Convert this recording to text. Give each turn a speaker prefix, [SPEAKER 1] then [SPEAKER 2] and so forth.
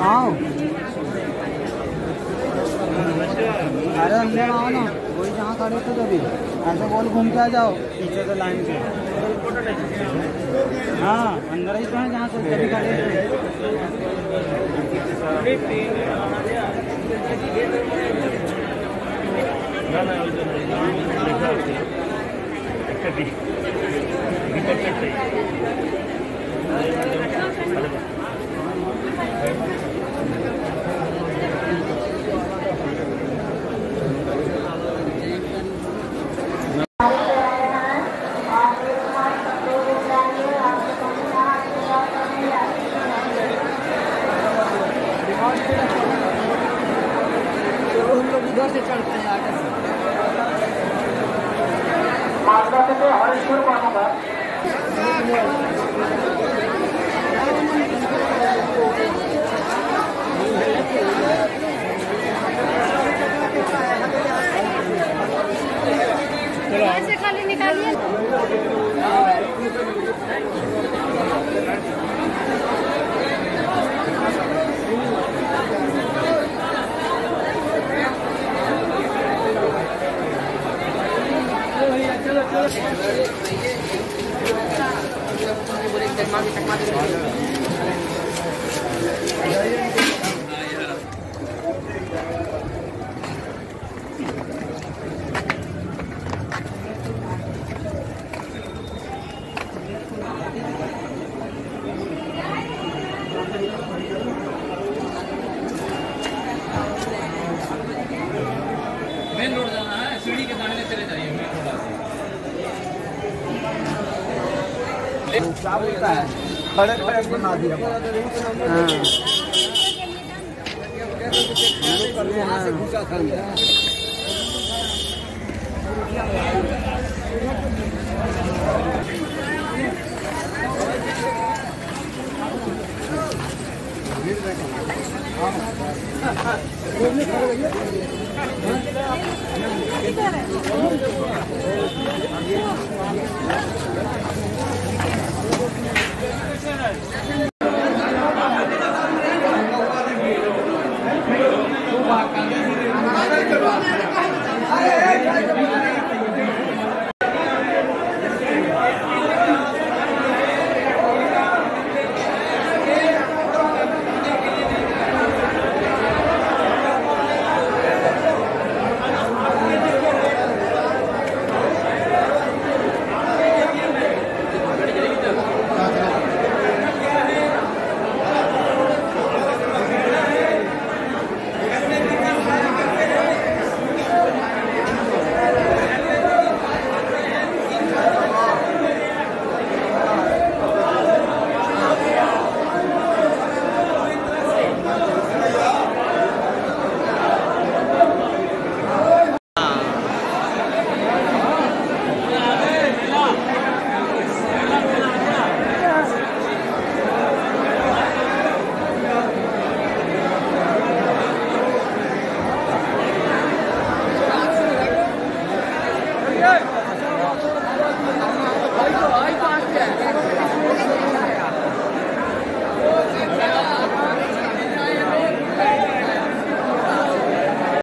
[SPEAKER 1] कहाँ हो अरे अंदर आओ ना वही जहाँ खड़े थे तभी ऐसे गोल घूम के आ जाओ पीछे से लाइन से हाँ अंदर ही तो है जहाँ से तभी खड़े थे हम लोग उधर से चढ़ते हैं आगे से।
[SPEAKER 2] मालदा से
[SPEAKER 3] तो हरेश्वर मानूँगा
[SPEAKER 4] मेन
[SPEAKER 1] खड़े खड़े बना दिया हाँ।